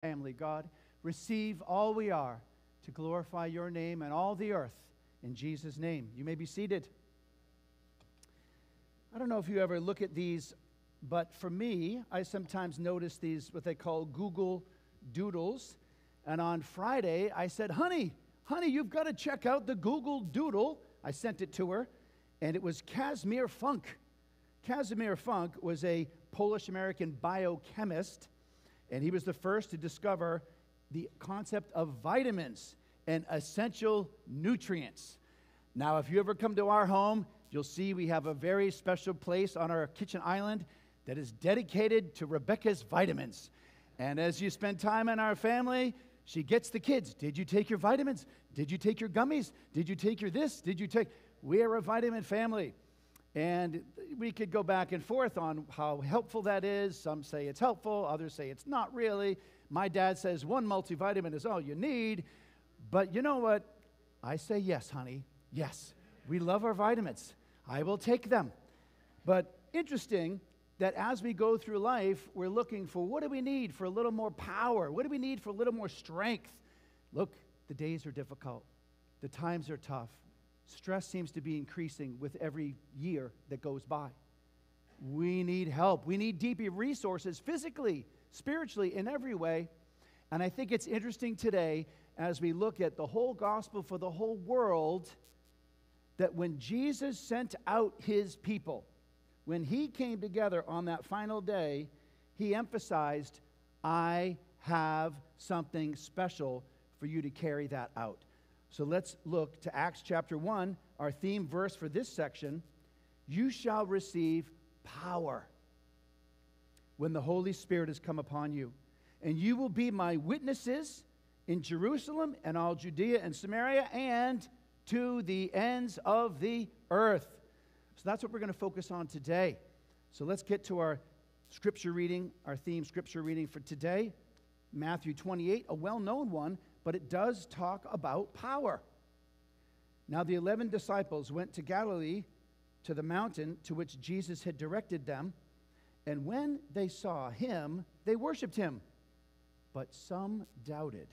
family, God. Receive all we are to glorify your name and all the earth in Jesus' name. You may be seated. I don't know if you ever look at these, but for me, I sometimes notice these, what they call Google Doodles. And on Friday, I said, honey, honey, you've got to check out the Google Doodle. I sent it to her, and it was Casimir Funk. Casimir Funk was a Polish American biochemist and he was the first to discover the concept of vitamins and essential nutrients. Now, if you ever come to our home, you'll see we have a very special place on our kitchen island that is dedicated to Rebecca's vitamins. And as you spend time in our family, she gets the kids. Did you take your vitamins? Did you take your gummies? Did you take your this? Did you take? We are a vitamin family. And we could go back and forth on how helpful that is. Some say it's helpful, others say it's not really. My dad says one multivitamin is all you need. But you know what? I say yes, honey. Yes. We love our vitamins. I will take them. But interesting that as we go through life, we're looking for what do we need for a little more power? What do we need for a little more strength? Look, the days are difficult, the times are tough. Stress seems to be increasing with every year that goes by. We need help. We need deeper resources physically, spiritually, in every way. And I think it's interesting today as we look at the whole gospel for the whole world that when Jesus sent out his people, when he came together on that final day, he emphasized, I have something special for you to carry that out. So let's look to Acts chapter 1, our theme verse for this section. You shall receive power when the Holy Spirit has come upon you, and you will be my witnesses in Jerusalem and all Judea and Samaria and to the ends of the earth. So that's what we're going to focus on today. So let's get to our scripture reading, our theme scripture reading for today Matthew 28, a well known one but it does talk about power. Now, the 11 disciples went to Galilee to the mountain to which Jesus had directed them, and when they saw him, they worshiped him, but some doubted.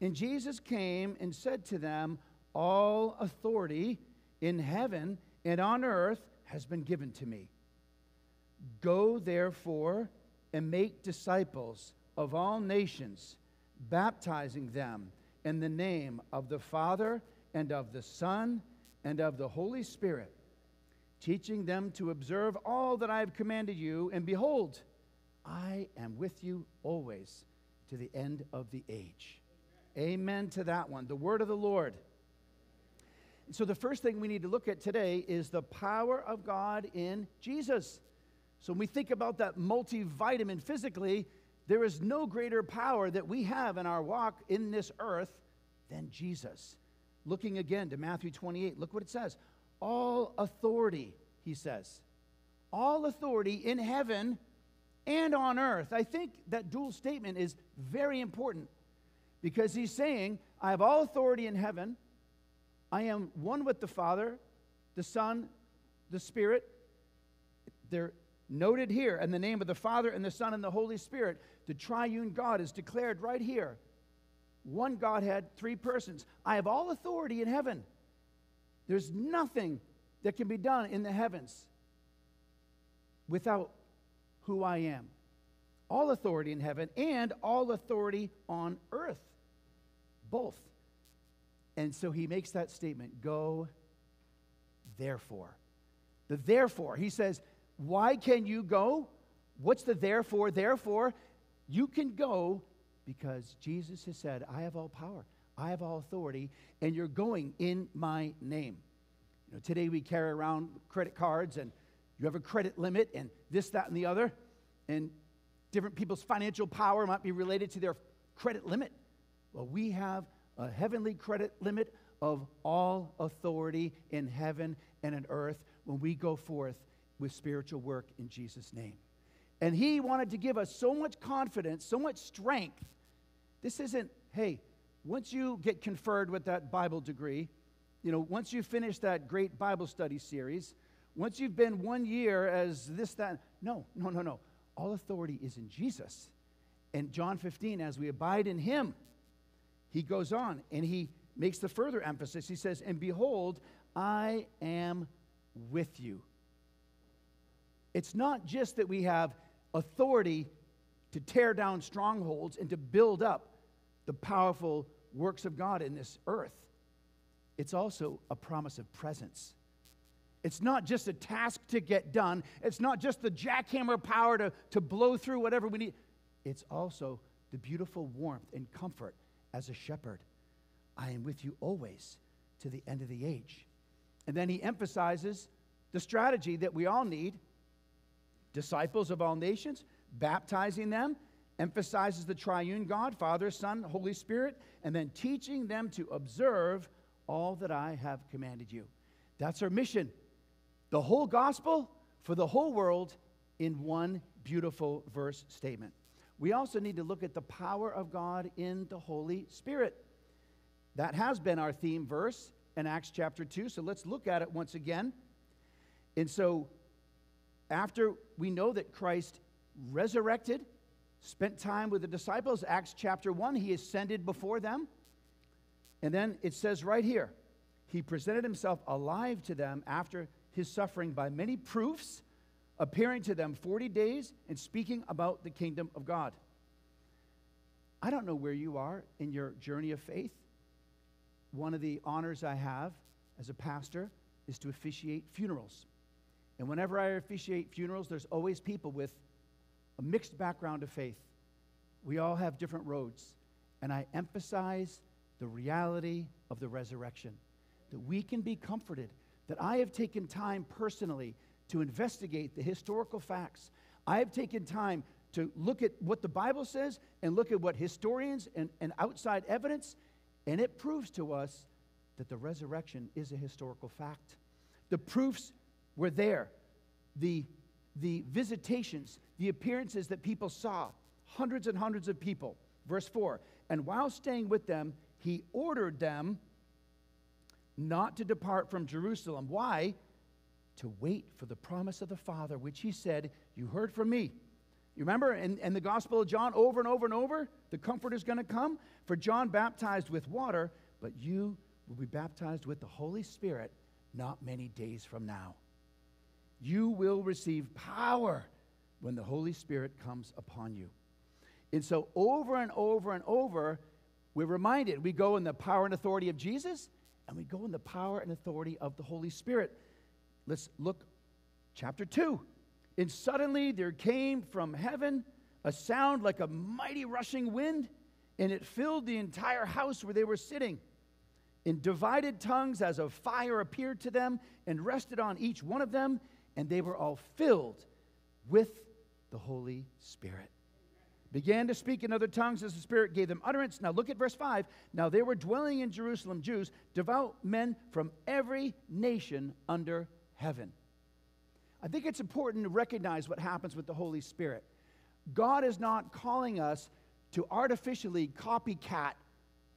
And Jesus came and said to them, All authority in heaven and on earth has been given to me. Go therefore and make disciples of all nations baptizing them in the name of the Father and of the Son and of the Holy Spirit, teaching them to observe all that I have commanded you. And behold, I am with you always to the end of the age. Amen, to that one. The word of the Lord. So, the first thing we need to look at today is the power of God in Jesus. So, when we think about that multivitamin physically, there is no greater power that we have in our walk in this earth than Jesus. Looking again to Matthew 28, look what it says. All authority, he says. All authority in heaven and on earth. I think that dual statement is very important because he's saying, I have all authority in heaven. I am one with the Father, the Son, the Spirit. They're noted here in the name of the Father and the Son and the Holy Spirit. The triune God is declared right here. One Godhead, three persons. I have all authority in heaven. There's nothing that can be done in the heavens without who I am. All authority in heaven and all authority on earth. Both. And so he makes that statement go, therefore. The therefore, he says, why can you go? What's the therefore? Therefore, you can go because Jesus has said, I have all power, I have all authority, and you're going in my name. You know, today we carry around credit cards and you have a credit limit and this, that, and the other. And different people's financial power might be related to their credit limit. Well, we have a heavenly credit limit of all authority in heaven and in earth when we go forth with spiritual work in Jesus' name. And he wanted to give us so much confidence, so much strength. This isn't, hey, once you get conferred with that Bible degree, you know, once you finish that great Bible study series, once you've been one year as this, that, no, no, no, no. All authority is in Jesus. And John 15, as we abide in him, he goes on and he makes the further emphasis. He says, And behold, I am with you. It's not just that we have authority to tear down strongholds and to build up the powerful works of God in this earth, it's also a promise of presence. It's not just a task to get done, it's not just the jackhammer power to, to blow through whatever we need. It's also the beautiful warmth and comfort as a shepherd. I am with you always to the end of the age. And then he emphasizes the strategy that we all need disciples of all nations, baptizing them, emphasizes the triune God, Father, Son, Holy Spirit, and then teaching them to observe all that I have commanded you. That's our mission. The whole gospel for the whole world in one beautiful verse statement. We also need to look at the power of God in the Holy Spirit. That has been our theme verse in Acts chapter 2. So let's look at it once again. And so, after we know that Christ resurrected, spent time with the disciples, Acts chapter 1, he ascended before them. And then it says right here, he presented himself alive to them after his suffering by many proofs, appearing to them 40 days and speaking about the kingdom of God. I don't know where you are in your journey of faith. One of the honors I have as a pastor is to officiate funerals. And whenever I officiate funerals, there's always people with a mixed background of faith. We all have different roads. And I emphasize the reality of the resurrection, that we can be comforted, that I have taken time personally to investigate the historical facts. I have taken time to look at what the Bible says and look at what historians and, and outside evidence, and it proves to us that the resurrection is a historical fact. The proofs were there. The, the visitations, the appearances that people saw, hundreds and hundreds of people. Verse 4 And while staying with them, he ordered them not to depart from Jerusalem. Why? To wait for the promise of the Father, which he said, You heard from me. You remember in, in the Gospel of John, over and over and over, the Comforter is going to come. For John baptized with water, but you will be baptized with the Holy Spirit not many days from now. You will receive power when the Holy Spirit comes upon you. And so, over and over and over, we're reminded we go in the power and authority of Jesus, and we go in the power and authority of the Holy Spirit. Let's look, chapter 2. And suddenly there came from heaven a sound like a mighty rushing wind, and it filled the entire house where they were sitting. In divided tongues as of fire appeared to them and rested on each one of them, and they were all filled with the Holy Spirit. Began to speak in other tongues as the Spirit gave them utterance. Now look at verse 5. Now they were dwelling in Jerusalem Jews, devout men from every nation under heaven. I think it's important to recognize what happens with the Holy Spirit. God is not calling us to artificially copycat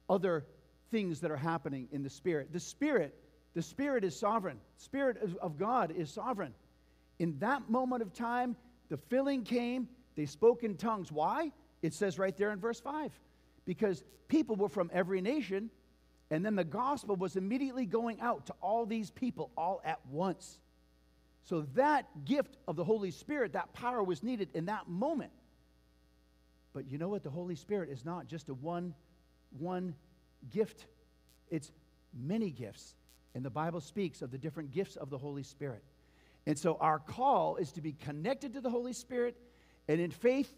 other things that are happening in the Spirit. The Spirit, the Spirit is sovereign. Spirit of God is sovereign. In that moment of time, the filling came, they spoke in tongues. Why? It says right there in verse 5. Because people were from every nation, and then the gospel was immediately going out to all these people all at once. So that gift of the Holy Spirit, that power was needed in that moment. But you know what? The Holy Spirit is not just a one, one gift, it's many gifts. And the Bible speaks of the different gifts of the Holy Spirit. And so our call is to be connected to the Holy Spirit and in faith,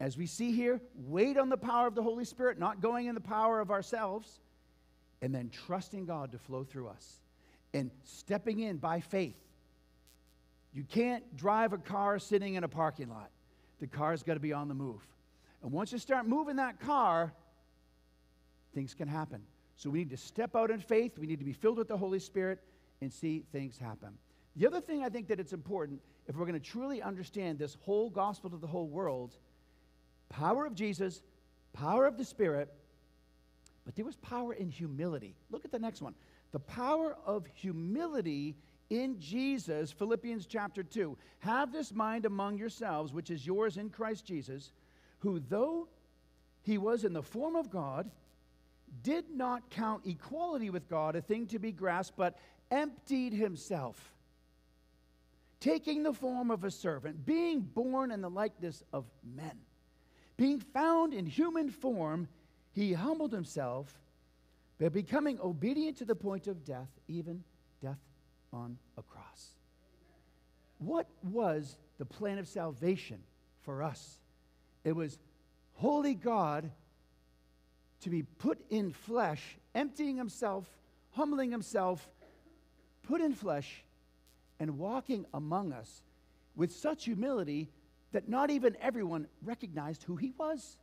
as we see here, wait on the power of the Holy Spirit, not going in the power of ourselves, and then trusting God to flow through us and stepping in by faith. You can't drive a car sitting in a parking lot. The car's got to be on the move. And once you start moving that car, things can happen. So we need to step out in faith. We need to be filled with the Holy Spirit and see things happen. The other thing I think that it's important, if we're going to truly understand this whole gospel to the whole world, power of Jesus, power of the Spirit, but there was power in humility. Look at the next one. The power of humility in Jesus, Philippians chapter 2. Have this mind among yourselves, which is yours in Christ Jesus, who, though he was in the form of God, did not count equality with God a thing to be grasped, but emptied himself, taking the form of a servant, being born in the likeness of men. Being found in human form, he humbled himself by becoming obedient to the point of death, even death on a cross. What was the plan of salvation for us? It was holy God to be put in flesh, emptying himself, humbling himself, put in flesh, and walking among us with such humility that not even everyone recognized who he was.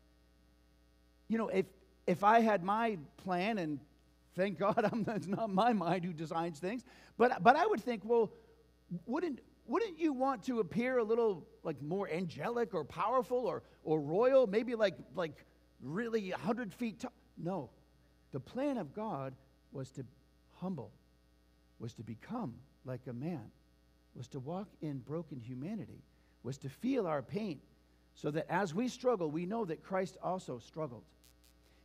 You know, if, if I had my plan, and thank God I'm, it's not my mind who designs things, but, but I would think, well, wouldn't, wouldn't you want to appear a little like more angelic or powerful or, or royal, maybe like, like really 100 feet tall? No. The plan of God was to humble, was to become like a man, was to walk in broken humanity, was to feel our pain, so that as we struggle, we know that Christ also struggled.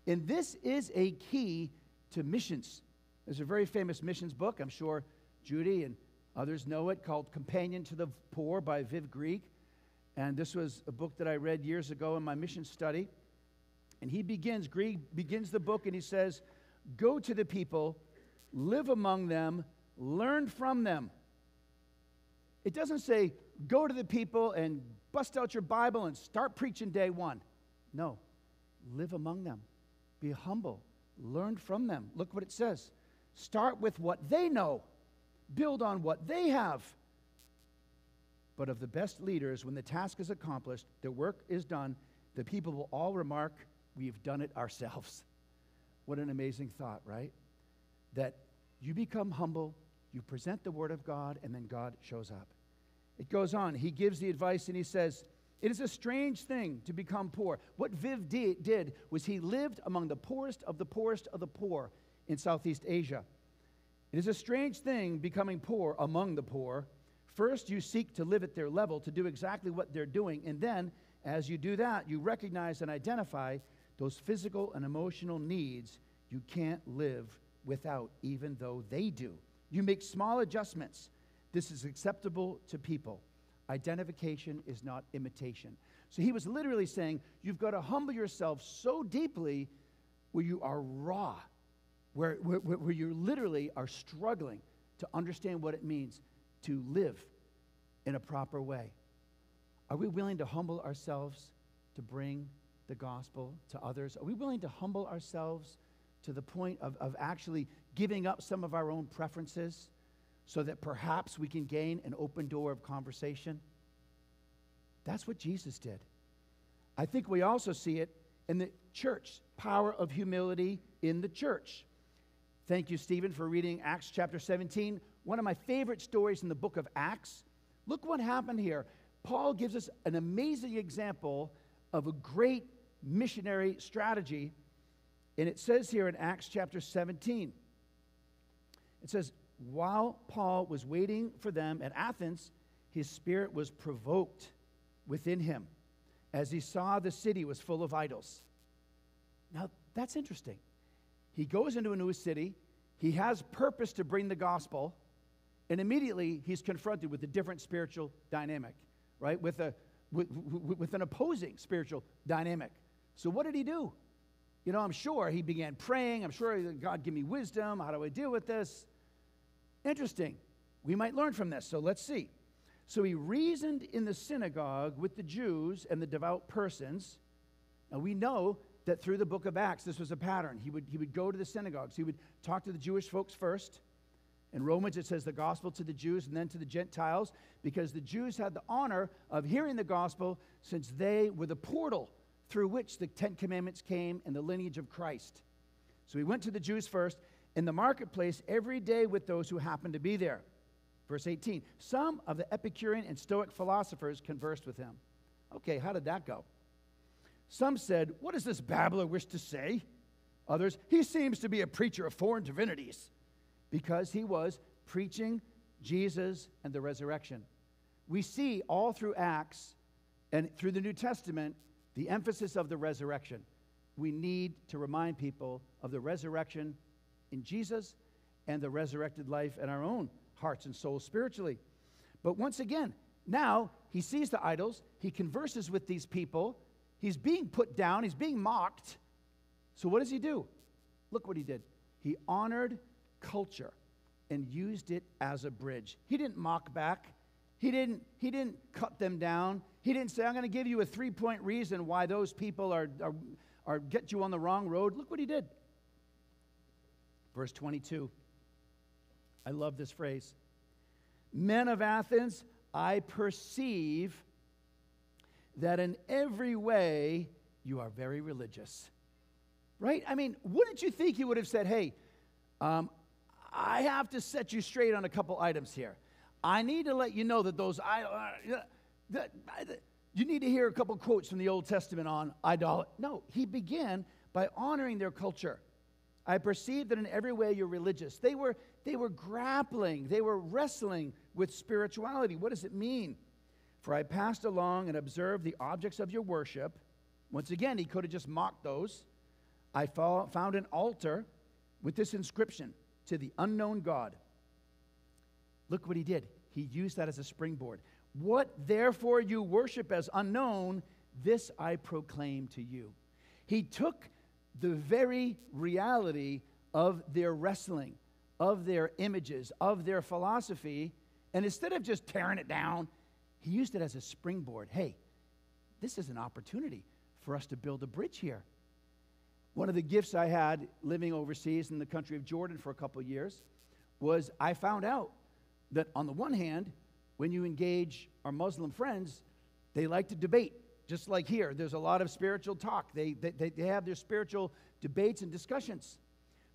And this is a key to missions. There's a very famous missions book, I'm sure Judy and Others know it, called Companion to the Poor by Viv Grigg. And this was a book that I read years ago in my mission study. And he begins, Grigg begins the book and he says, Go to the people, live among them, learn from them. It doesn't say, Go to the people and bust out your Bible and start preaching day one. No, live among them, be humble, learn from them. Look what it says. Start with what they know build on what they have. But of the best leaders, when the task is accomplished, the work is done, the people will all remark, We've done it ourselves. What an amazing thought, right? That you become humble, you present the Word of God, and then God shows up. It goes on. He gives the advice and he says, It is a strange thing to become poor. What Viv did was he lived among the poorest of the poorest of the poor in Southeast Asia. It is a strange thing becoming poor among the poor. First, you seek to live at their level, to do exactly what they're doing. And then, as you do that, you recognize and identify those physical and emotional needs you can't live without, even though they do. You make small adjustments. This is acceptable to people. Identification is not imitation. So he was literally saying, You've got to humble yourself so deeply where you are raw where, where, where you literally are struggling to understand what it means to live in a proper way. Are we willing to humble ourselves to bring the gospel to others? Are we willing to humble ourselves to the point of, of actually giving up some of our own preferences so that perhaps we can gain an open door of conversation? That's what Jesus did. I think we also see it in the church power of humility in the church. Thank you, Stephen, for reading Acts chapter 17. One of my favorite stories in the book of Acts. Look what happened here. Paul gives us an amazing example of a great missionary strategy. And it says here in Acts chapter 17, it says, While Paul was waiting for them at Athens, his spirit was provoked within him as he saw the city was full of idols. Now, that's interesting. He goes into a new city. He has purpose to bring the gospel. And immediately he's confronted with a different spiritual dynamic, right? With, a, with, with an opposing spiritual dynamic. So what did he do? You know, I'm sure he began praying. I'm sure God give me wisdom. How do I deal with this? Interesting. We might learn from this. So let's see. So he reasoned in the synagogue with the Jews and the devout persons. Now we know that through the book of Acts, this was a pattern. He would, he would go to the synagogues, he would talk to the Jewish folks first. In Romans, it says the gospel to the Jews and then to the Gentiles, because the Jews had the honor of hearing the gospel since they were the portal through which the Ten Commandments came and the lineage of Christ. So he went to the Jews first, in the marketplace every day with those who happened to be there. Verse 18 Some of the Epicurean and Stoic philosophers conversed with him. Okay, how did that go? Some said, What does this babbler wish to say? Others, He seems to be a preacher of foreign divinities because he was preaching Jesus and the resurrection. We see all through Acts and through the New Testament the emphasis of the resurrection. we need to remind people of the resurrection in Jesus and the resurrected life in our own hearts and souls spiritually. But once again, now he sees the idols, he converses with these people, he's being put down, he's being mocked. So what does he do? Look what he did. He honored culture and used it as a bridge. He didn't mock back. He didn't, he didn't cut them down. He didn't say, I'm going to give you a three point reason why those people are, are, are get you on the wrong road. Look what he did. Verse 22. I love this phrase. Men of Athens, I perceive that in every way you are very religious. Right? I mean, wouldn't you think he would have said, hey, um, I have to set you straight on a couple items here. I need to let you know that those I, uh, that, that, you need to hear a couple quotes from the Old Testament on idolatry. No, he began by honoring their culture. I perceive that in every way you're religious. They were, they were grappling, they were wrestling with spirituality. What does it mean? For I passed along and observed the objects of your worship. Once again, he could have just mocked those. I found an altar with this inscription to the unknown God. Look what he did. He used that as a springboard. What therefore you worship as unknown, this I proclaim to you. He took the very reality of their wrestling, of their images, of their philosophy, and instead of just tearing it down, he used it as a springboard. Hey, this is an opportunity for us to build a bridge here. One of the gifts I had living overseas in the country of Jordan for a couple of years was I found out that on the one hand, when you engage our Muslim friends, they like to debate. Just like here, there's a lot of spiritual talk. They, they, they have their spiritual debates and discussions.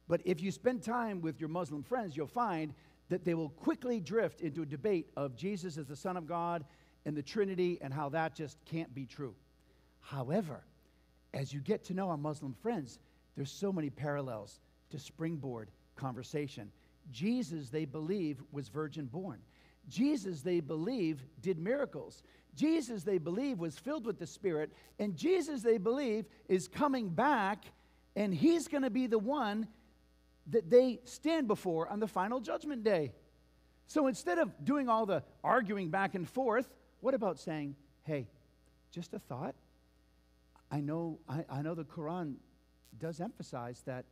But if you spend time with your Muslim friends, you'll find that they will quickly drift into a debate of Jesus as the Son of God and the Trinity and how that just can't be true. However, as you get to know our Muslim friends, there's so many parallels to springboard conversation. Jesus, they believe, was virgin born. Jesus, they believe, did miracles. Jesus, they believe, was filled with the Spirit. And Jesus, they believe, is coming back, and he's going to be the one that they stand before on the final judgment day. So instead of doing all the arguing back and forth, what about saying, hey, just a thought? I know, I, I know the Quran does emphasize that,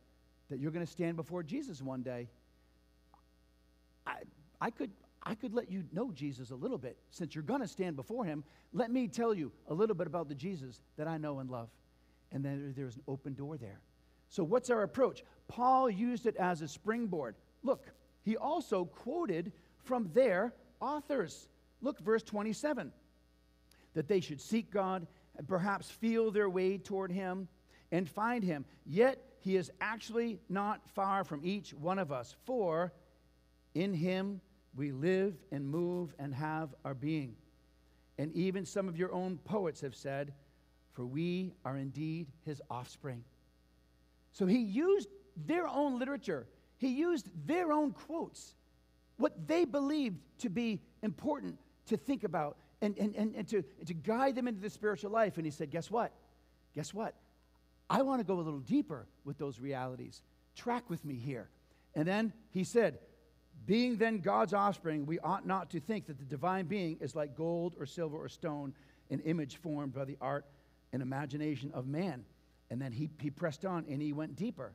that you're going to stand before Jesus one day. I, I, could, I could let you know Jesus a little bit. Since you're going to stand before him, let me tell you a little bit about the Jesus that I know and love. And then there's an open door there. So, what's our approach? Paul used it as a springboard. Look, he also quoted from their authors. Look, verse 27 that they should seek God and perhaps feel their way toward Him and find Him. Yet He is actually not far from each one of us, for in Him we live and move and have our being. And even some of your own poets have said, For we are indeed His offspring. So He used their own literature, He used their own quotes, what they believed to be important to think about and, and, and, and to, to guide them into the spiritual life. And he said, Guess what? Guess what? I want to go a little deeper with those realities. Track with me here. And then he said, Being then God's offspring, we ought not to think that the divine being is like gold or silver or stone, an image formed by the art and imagination of man. And then he, he pressed on and he went deeper.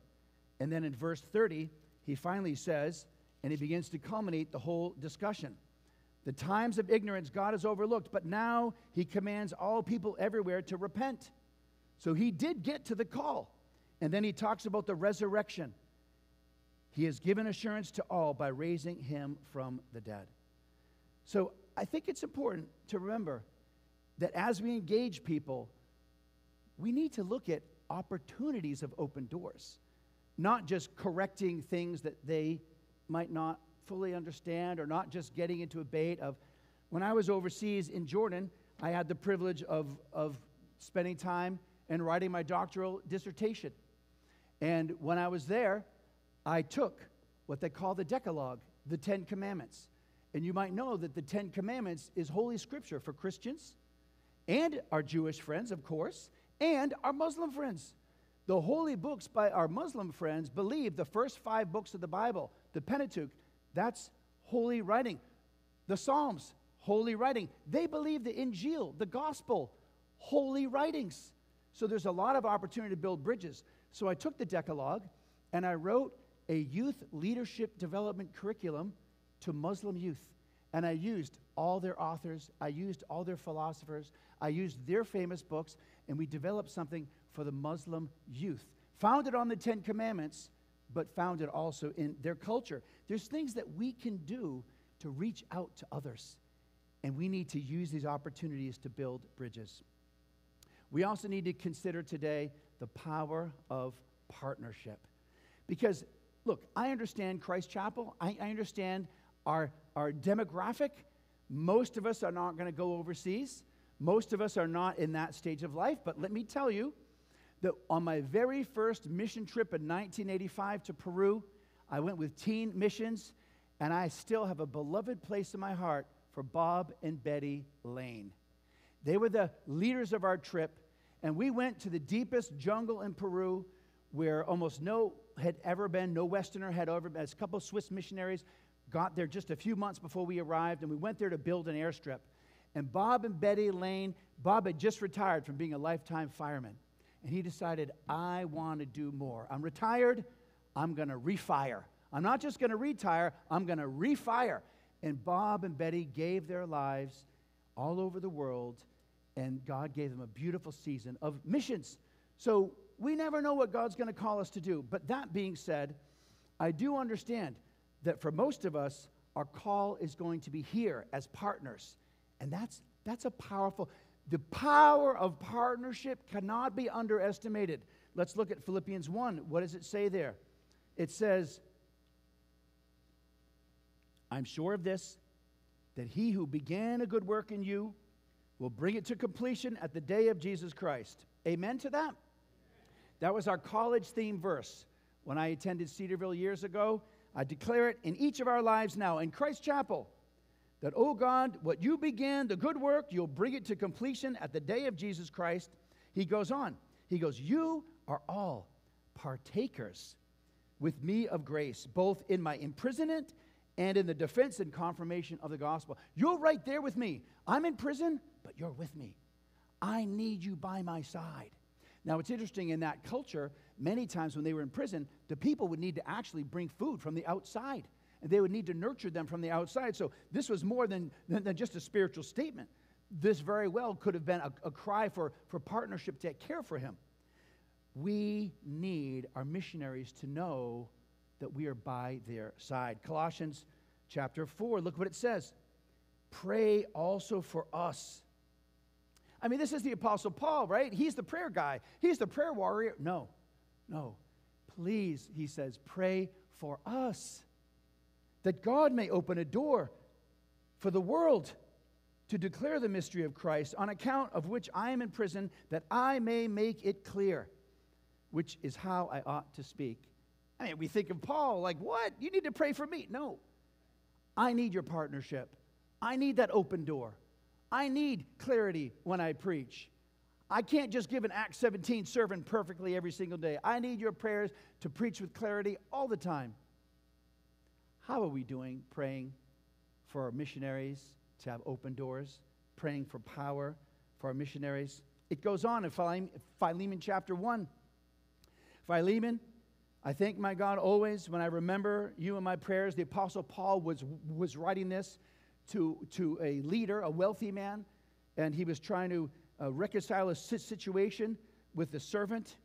And then in verse 30, he finally says, and he begins to culminate the whole discussion. The times of ignorance God has overlooked, but now he commands all people everywhere to repent. So he did get to the call. And then he talks about the resurrection. He has given assurance to all by raising him from the dead. So I think it's important to remember that as we engage people, we need to look at opportunities of open doors, not just correcting things that they might not fully understand or not just getting into a bait of when I was overseas in Jordan, I had the privilege of, of spending time and writing my doctoral dissertation. And when I was there, I took what they call the Decalogue, the Ten Commandments. And you might know that the Ten Commandments is Holy Scripture for Christians and our Jewish friends, of course, and our Muslim friends. The holy books by our Muslim friends believe the first five books of the Bible, the Pentateuch, that's holy writing. The Psalms, holy writing. They believe the Injil, the gospel, holy writings. So there's a lot of opportunity to build bridges. So I took the Decalogue and I wrote a youth leadership development curriculum to Muslim youth. And I used all their authors, I used all their philosophers, I used their famous books, and we developed something for the Muslim youth. Founded on the Ten Commandments, but founded also in their culture. There's things that we can do to reach out to others, and we need to use these opportunities to build bridges. We also need to consider today the power of partnership. Because, look, I understand Christ Chapel, I, I understand our, our demographic. Most of us are not going to go overseas. Most of us are not in that stage of life. But let me tell you that on my very first mission trip in 1985 to Peru, I went with Teen Missions, and I still have a beloved place in my heart for Bob and Betty Lane. They were the leaders of our trip, and we went to the deepest jungle in Peru where almost no had ever been, no Westerner had ever been. A couple of Swiss missionaries got there just a few months before we arrived, and we went there to build an airstrip. And Bob and Betty Lane, Bob had just retired from being a lifetime fireman. And he decided, I want to do more. I'm retired, I'm going to refire. I'm not just going to retire, I'm going to refire. And Bob and Betty gave their lives all over the world, and God gave them a beautiful season of missions. So we never know what God's going to call us to do. But that being said, I do understand that for most of us, our call is going to be here as partners. And that's, that's a powerful, the power of partnership cannot be underestimated. Let's look at Philippians 1. What does it say there? It says, I'm sure of this, that he who began a good work in you will bring it to completion at the day of Jesus Christ. Amen to that? That was our college theme verse. When I attended Cedarville years ago, I declare it in each of our lives now in Christ Chapel that, oh God, what you began, the good work, you'll bring it to completion at the day of Jesus Christ. He goes on. He goes, You are all partakers with me of grace, both in my imprisonment and in the defense and confirmation of the gospel. You're right there with me. I'm in prison, but you're with me. I need you by my side. Now, it's interesting in that culture, many times when they were in prison, the people would need to actually bring food from the outside. And they would need to nurture them from the outside. So this was more than, than, than just a spiritual statement. This very well could have been a, a cry for, for partnership to care for him. We need our missionaries to know that we are by their side. Colossians chapter 4, look what it says. Pray also for us I mean, this is the Apostle Paul, right? He's the prayer guy, he's the prayer warrior. No, no. Please, he says, pray for us that God may open a door for the world to declare the mystery of Christ, on account of which I am in prison, that I may make it clear, which is how I ought to speak. I mean, we think of Paul like, what? You need to pray for me. No. I need your partnership. I need that open door. I need clarity when I preach. I can't just give an Acts 17 sermon perfectly every single day. I need your prayers to preach with clarity all the time. How are we doing praying for our missionaries to have open doors, praying for power for our missionaries? It goes on in Philemon chapter 1. Philemon, I thank my God always when I remember you in my prayers. The Apostle Paul was, was writing this to, to a leader, a wealthy man, and he was trying to uh, reconcile a situation with the servant.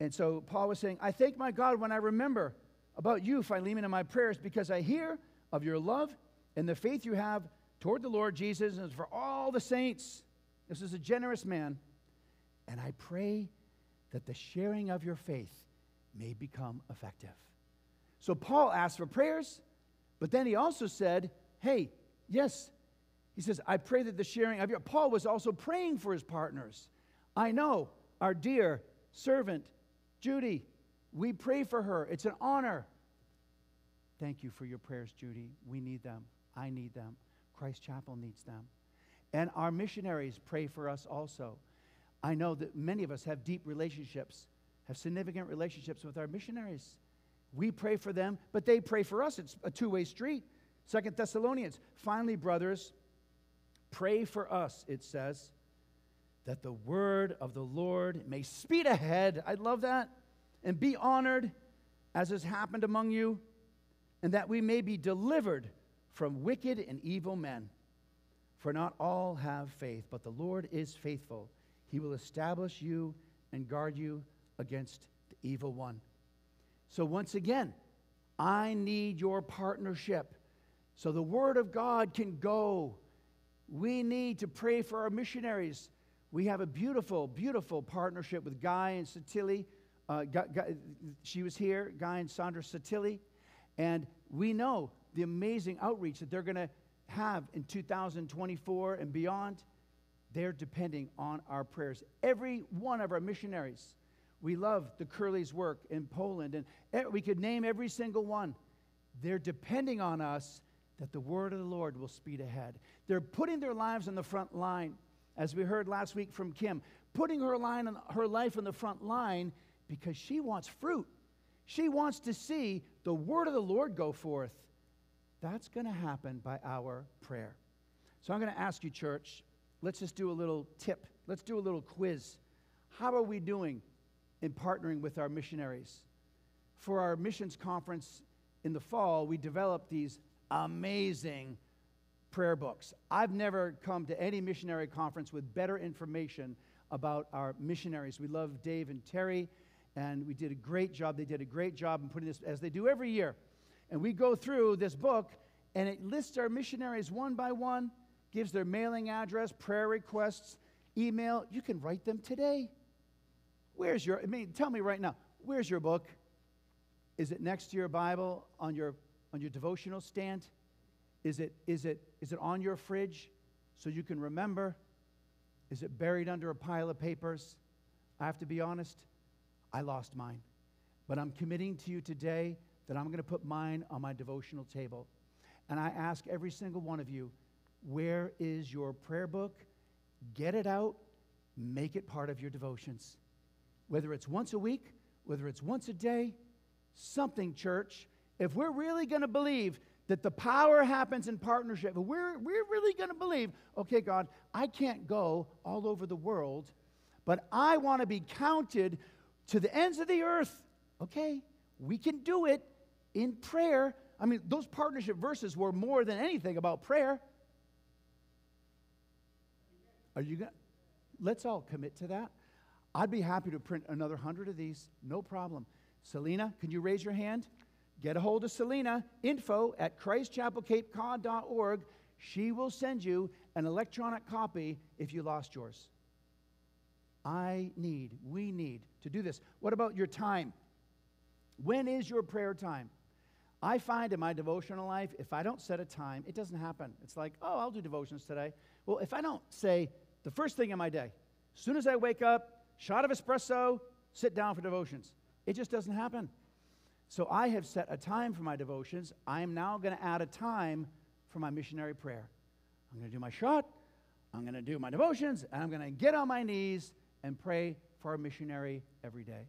And so Paul was saying, I thank my God when I remember about you, Philemon, in my prayers, because I hear of your love and the faith you have toward the Lord Jesus and for all the saints. This is a generous man. And I pray that the sharing of your faith may become effective. So Paul asked for prayers, but then he also said, Hey, Yes. He says, I pray that the sharing of your. Paul was also praying for his partners. I know our dear servant, Judy, we pray for her. It's an honor. Thank you for your prayers, Judy. We need them. I need them. Christ Chapel needs them. And our missionaries pray for us also. I know that many of us have deep relationships, have significant relationships with our missionaries. We pray for them, but they pray for us. It's a two way street. Second Thessalonians. Finally, brothers, pray for us, it says, that the word of the Lord may speed ahead. I love that. And be honored as has happened among you, and that we may be delivered from wicked and evil men. For not all have faith, but the Lord is faithful. He will establish you and guard you against the evil one. So, once again, I need your partnership so the Word of God can go. We need to pray for our missionaries. We have a beautiful, beautiful partnership with Guy and Satili. Uh, Guy, Guy, she was here, Guy and Sandra Satili. And we know the amazing outreach that they're going to have in 2024 and beyond. They're depending on our prayers. Every one of our missionaries we love the Curly's work in Poland, and we could name every single one. They're depending on us that the word of the Lord will speed ahead. They're putting their lives on the front line, as we heard last week from Kim, putting her, line on, her life on the front line because she wants fruit. She wants to see the word of the Lord go forth. That's going to happen by our prayer. So I'm going to ask you, church, let's just do a little tip. Let's do a little quiz. How are we doing in partnering with our missionaries. For our missions conference in the fall, we developed these amazing prayer books. I've never come to any missionary conference with better information about our missionaries. We love Dave and Terry, and we did a great job. They did a great job in putting this, as they do every year. And we go through this book, and it lists our missionaries one by one, gives their mailing address, prayer requests, email. You can write them today. Where's your, I mean, tell me right now, where's your book? Is it next to your Bible on your, on your devotional stand? Is it, is, it, is it on your fridge so you can remember? Is it buried under a pile of papers? I have to be honest, I lost mine. But I'm committing to you today that I'm going to put mine on my devotional table. And I ask every single one of you, where is your prayer book? Get it out, make it part of your devotions whether it's once a week, whether it's once a day, something, church. If we're really going to believe that the power happens in partnership, if we're, we're really going to believe, okay, God, I can't go all over the world, but I want to be counted to the ends of the earth. Okay, we can do it in prayer. I mean, those partnership verses were more than anything about prayer. Are you going to? Let's all commit to that. I'd be happy to print another hundred of these, no problem. Selena, can you raise your hand? Get a hold of Selena, info at christchapelcapecod.org. She will send you an electronic copy if you lost yours. I need, we need to do this. What about your time? When is your prayer time? I find in my devotional life, if I don't set a time, it doesn't happen. It's like, oh, I'll do devotions today. Well, if I don't say the first thing in my day, as soon as I wake up, shot of espresso, sit down for devotions. It just doesn't happen. So I have set a time for my devotions. I am now going to add a time for my missionary prayer. I'm going to do my shot, I'm going to do my devotions, and I'm going to get on my knees and pray for our missionary every day.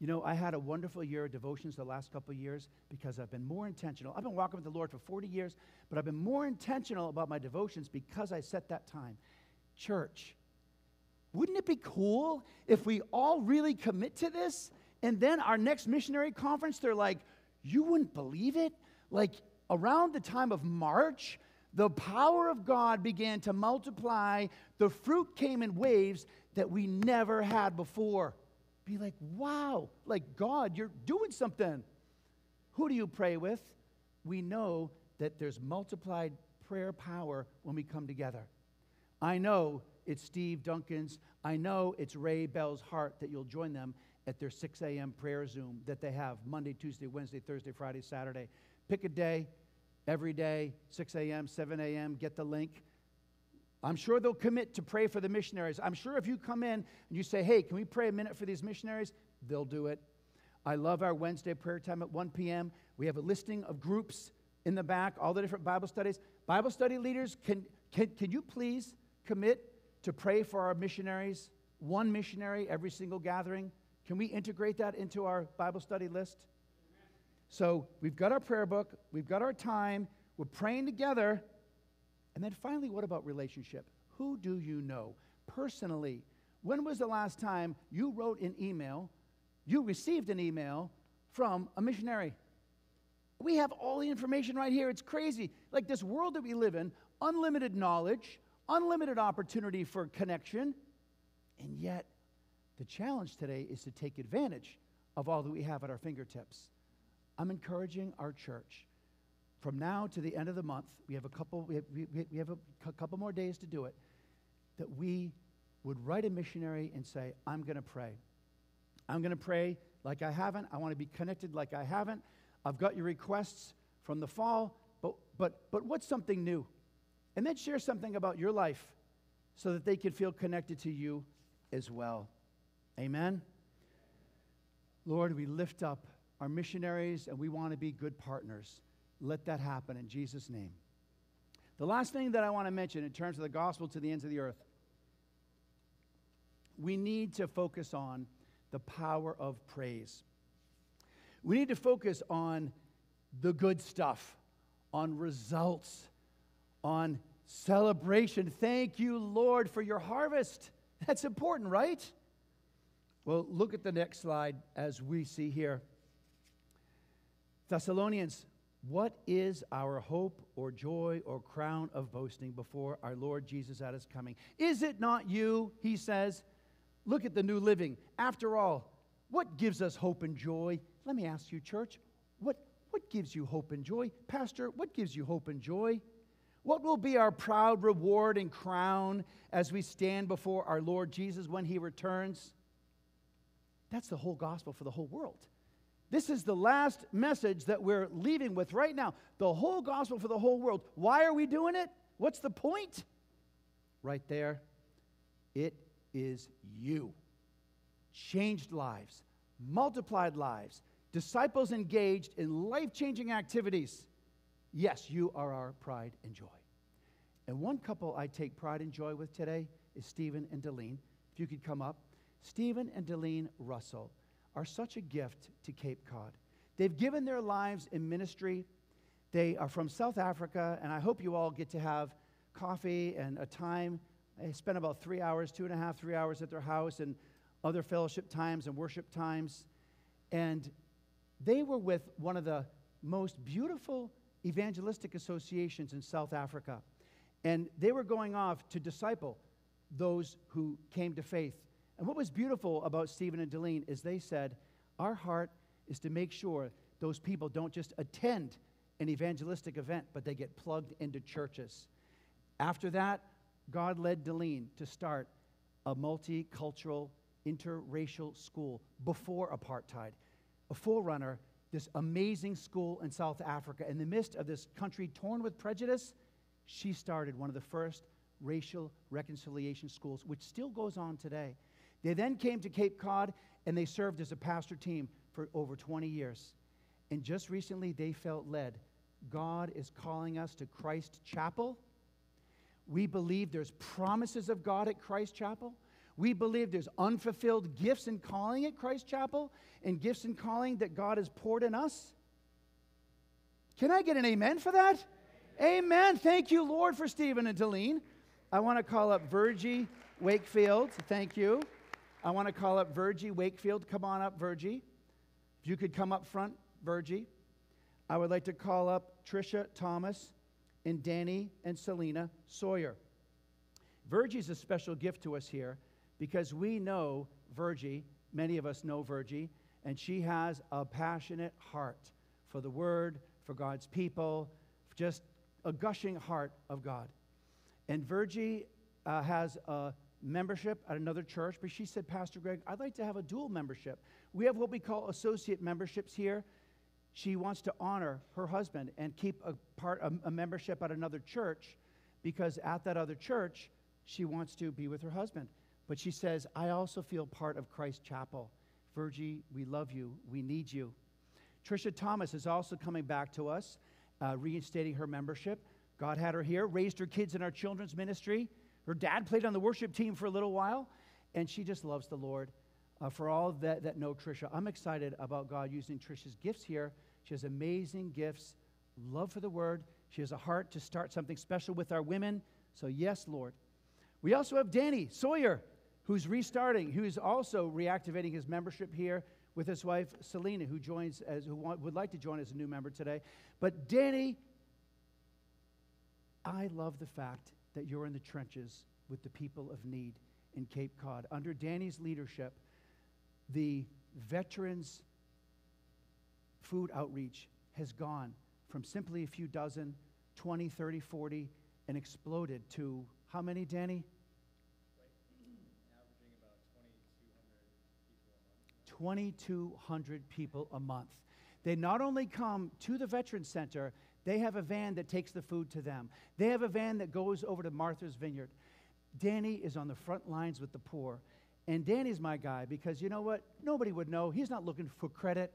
You know, I had a wonderful year of devotions the last couple of years because I've been more intentional. I've been walking with the Lord for 40 years, but I've been more intentional about my devotions because I set that time. Church, wouldn't it be cool if we all really commit to this? And then our next missionary conference, they're like, you wouldn't believe it? Like around the time of March, the power of God began to multiply. The fruit came in waves that we never had before. Be like, wow, like God, you're doing something. Who do you pray with? We know that there's multiplied prayer power when we come together. I know it's Steve Duncan's. I know it's Ray Bell's heart that you'll join them at their 6 a.m. prayer Zoom that they have Monday, Tuesday, Wednesday, Thursday, Friday, Saturday. Pick a day, every day, 6 a.m., 7 a.m., get the link. I'm sure they'll commit to pray for the missionaries. I'm sure if you come in and you say, hey, can we pray a minute for these missionaries? They'll do it. I love our Wednesday prayer time at 1 p.m. We have a listing of groups in the back, all the different Bible studies. Bible study leaders, can, can, can you please commit to pray for our missionaries, one missionary every single gathering. Can we integrate that into our Bible study list? So we've got our prayer book, we've got our time, we're praying together. And then finally, what about relationship? Who do you know personally? When was the last time you wrote an email, you received an email from a missionary? We have all the information right here. It's crazy. Like this world that we live in, unlimited knowledge, unlimited opportunity for connection. And yet, the challenge today is to take advantage of all that we have at our fingertips. I'm encouraging our church from now to the end of the month, we have a couple, we have, we, have a couple more days to do it, that we would write a missionary and say, I'm going to pray. I'm going to pray like I haven't. I want to be connected like I haven't. I've got your requests from the fall, but, but, but what's something new? And then share something about your life so that they can feel connected to you as well. Amen? Lord, we lift up our missionaries and we want to be good partners. Let that happen in Jesus' name. The last thing that I want to mention in terms of the gospel to the ends of the earth, we need to focus on the power of praise. We need to focus on the good stuff, on results, on celebration. Thank you, Lord, for your harvest. That's important, right? Well, look at the next slide as we see here. Thessalonians, what is our hope or joy or crown of boasting before our Lord Jesus at his coming? Is it not you, he says? Look at the new living. After all, what gives us hope and joy? Let me ask you, church, what, what gives you hope and joy? Pastor, what gives you hope and joy? What will be our proud reward and crown as we stand before our Lord Jesus when he returns? That's the whole gospel for the whole world. This is the last message that we're leaving with right now. The whole gospel for the whole world. Why are we doing it? What's the point? Right there. It is you. Changed lives, multiplied lives, disciples engaged in life changing activities. Yes, you are our pride and joy. And one couple I take pride and joy with today is Stephen and Delene. If you could come up. Stephen and Delene Russell are such a gift to Cape Cod. They've given their lives in ministry. They are from South Africa, and I hope you all get to have coffee and a time. I spent about three hours, two and a half, three hours at their house, and other fellowship times and worship times. And they were with one of the most beautiful evangelistic associations in South Africa. And they were going off to disciple those who came to faith and what was beautiful about Stephen and Delene is they said, Our heart is to make sure those people don't just attend an evangelistic event, but they get plugged into churches. After that, God led Delene to start a multicultural, interracial school before apartheid, a forerunner, this amazing school in South Africa. In the midst of this country torn with prejudice, she started one of the first racial reconciliation schools, which still goes on today. They then came to Cape Cod and they served as a pastor team for over 20 years. And just recently, they felt led. God is calling us to Christ Chapel. We believe there's promises of God at Christ Chapel. We believe there's unfulfilled gifts and calling at Christ Chapel and gifts and calling that God has poured in us. Can I get an amen for that? Amen. amen. Thank you, Lord, for Stephen and Delene. I want to call up Virgie Wakefield. Thank you. I want to call up Virgie Wakefield. Come on up, Virgie. If you could come up front, Virgie. I would like to call up Trisha Thomas and Danny and Selena Sawyer. Virgie's a special gift to us here because we know Virgie, many of us know Virgie, and she has a passionate heart for the Word, for God's people, just a gushing heart of God. And Virgie uh, has a membership at another church, but she said, Pastor Greg, I'd like to have a dual membership. We have what we call associate memberships here. She wants to honor her husband and keep a part a, a membership at another church because at that other church she wants to be with her husband. But she says, I also feel part of Christ Chapel. Virgie, we love you. We need you. Trisha Thomas is also coming back to us, uh, reinstating her membership. God had her here, raised her kids in our children's ministry. Her dad played on the worship team for a little while, and she just loves the Lord. uh, for all that, that know Trisha, I'm excited about God using Trisha's gifts here. She has amazing gifts, love for the word. She has a heart to start something special with our women. So, yes, Lord. We also have Danny Sawyer, who's restarting, who's also reactivating his membership here with his wife Selena, who joins as who want, would like to join as a new member today. But Danny, I love the fact that you're in the trenches with the people of need in Cape Cod. Under Danny's leadership, the veterans food outreach has gone from simply a few dozen, 20, 30, 40, and exploded to how many, Danny? 2,200 people a month. They not only come to the Veterans Center, they have a van that takes the food to them. They have a van that goes over to Martha's Vineyard. Danny is on the front lines with the poor. And Danny's my guy because you know what? Nobody would know. He's not looking for credit.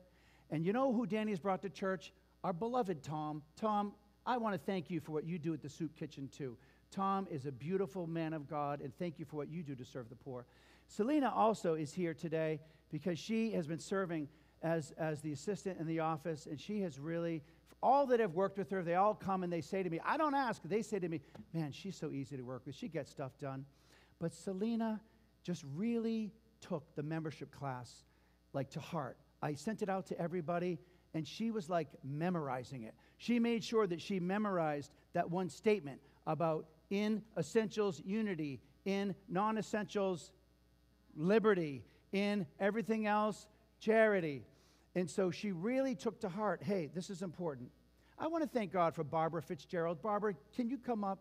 And you know who Danny's brought to church? Our beloved Tom. Tom, I want to thank you for what you do at the soup kitchen, too. Tom is a beautiful man of God, and thank you for what you do to serve the poor. Selena also is here today because she has been serving as, as the assistant in the office, and she has really, all that have worked with her, they all come and they say to me, I don't ask, they say to me, man, she's so easy to work with. She gets stuff done. But Selena just really took the membership class like to heart. I sent it out to everybody, and she was like memorizing it. She made sure that she memorized that one statement about in essentials, unity, in non essentials, liberty, in everything else, charity. And so she really took to heart hey, this is important. I want to thank God for Barbara Fitzgerald. Barbara, can you come up?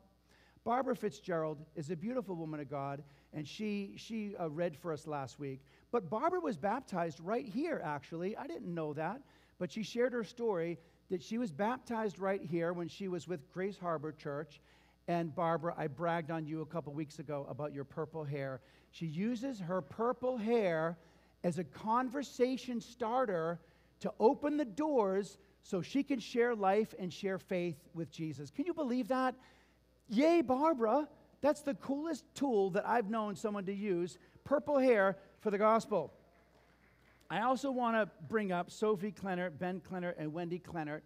Barbara Fitzgerald is a beautiful woman of God, and she, she uh, read for us last week. But Barbara was baptized right here, actually. I didn't know that, but she shared her story that she was baptized right here when she was with Grace Harbor Church. And Barbara, I bragged on you a couple weeks ago about your purple hair. She uses her purple hair as a conversation starter to open the doors so she can share life and share faith with Jesus. Can you believe that? Yay, Barbara. That's the coolest tool that I've known someone to use purple hair for the gospel. I also want to bring up Sophie Klennert, Ben Klennert, and Wendy Klennert.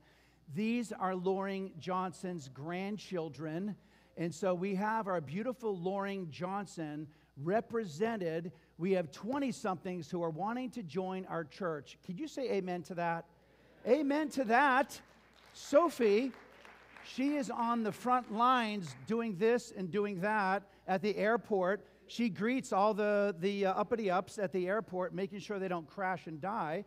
These are Loring Johnson's grandchildren. And so we have our beautiful Loring Johnson represented. We have 20 somethings who are wanting to join our church. Could you say amen to that? Amen to that. Sophie, she is on the front lines doing this and doing that at the airport. She greets all the, the uh, uppity ups at the airport, making sure they don't crash and die.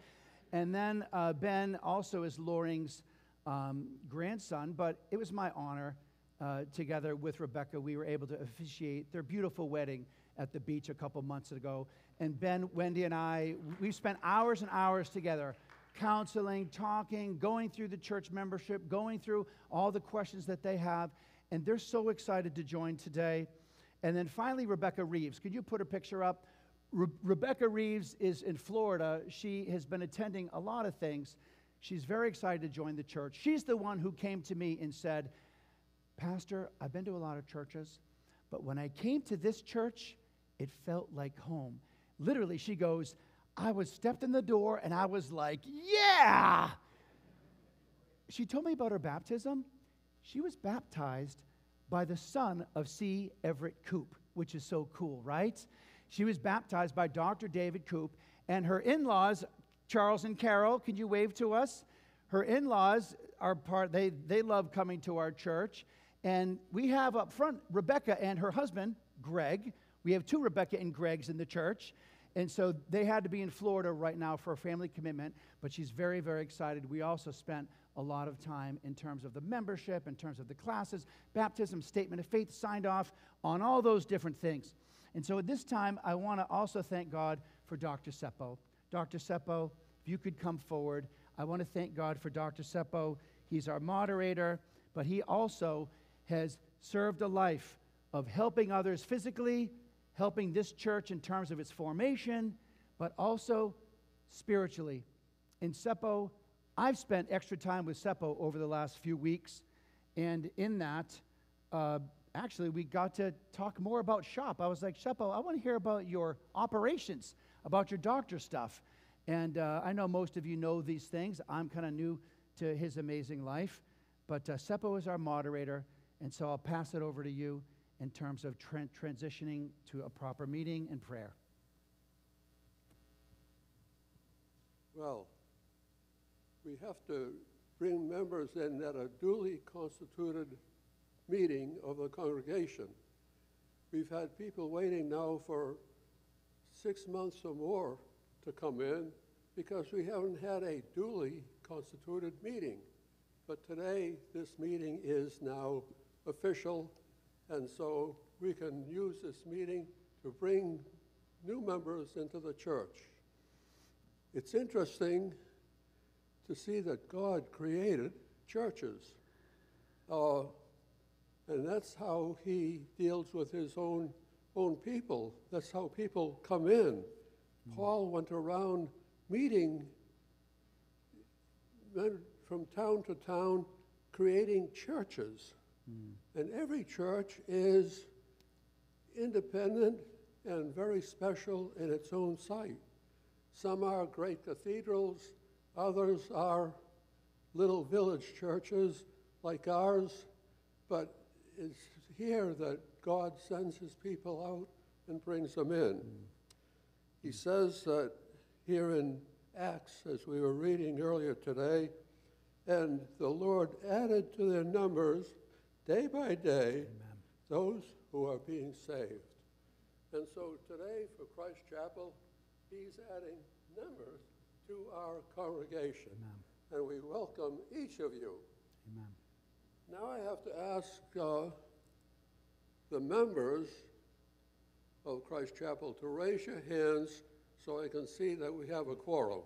And then uh, Ben also is Loring's um, grandson, but it was my honor. Uh, together with Rebecca, we were able to officiate their beautiful wedding at the beach a couple months ago. And Ben, Wendy, and I, we spent hours and hours together counseling, talking, going through the church membership, going through all the questions that they have. And they're so excited to join today. And then finally, Rebecca Reeves. Could you put a picture up? Re- Rebecca Reeves is in Florida. She has been attending a lot of things. She's very excited to join the church. She's the one who came to me and said, Pastor, I've been to a lot of churches, but when I came to this church, it felt like home. Literally, she goes, I was stepped in the door and I was like, yeah. She told me about her baptism. She was baptized by the son of C. Everett Koop, which is so cool, right? She was baptized by Dr. David Koop, and her in laws, Charles and Carol, can you wave to us? Her in laws are part, they, they love coming to our church. And we have up front Rebecca and her husband, Greg. We have two Rebecca and Gregs in the church. And so they had to be in Florida right now for a family commitment, but she's very, very excited. We also spent a lot of time in terms of the membership, in terms of the classes, baptism, statement of faith signed off on all those different things. And so at this time, I want to also thank God for Dr. Seppo. Dr. Seppo, if you could come forward, I want to thank God for Dr. Seppo. He's our moderator, but he also has served a life of helping others physically, helping this church in terms of its formation, but also spiritually. In Seppo, I've spent extra time with Seppo over the last few weeks, and in that, uh, actually, we got to talk more about shop. I was like, Seppo, I want to hear about your operations about your doctor stuff. And uh, I know most of you know these things. I'm kind of new to his amazing life. But uh, Seppo is our moderator, and so I'll pass it over to you in terms of tran- transitioning to a proper meeting and prayer. Well, we have to bring members in at a duly constituted meeting of the congregation. We've had people waiting now for six months or more to come in because we haven't had a duly constituted meeting. But today, this meeting is now official, and so we can use this meeting to bring new members into the church. It's interesting to see that God created churches. Uh, and that's how he deals with his own, own people. That's how people come in. Paul went around meeting men from town to town, creating churches. And every church is independent and very special in its own sight. Some are great cathedrals, others are little village churches like ours, but it's here that God sends his people out and brings them in. He says that here in Acts, as we were reading earlier today, and the Lord added to their numbers day by day those who are being saved. And so today for Christ Chapel, he's adding members to our congregation. And we welcome each of you. Amen. Now I have to ask uh, the members of Christ Chapel to raise your hands so I can see that we have a quorum.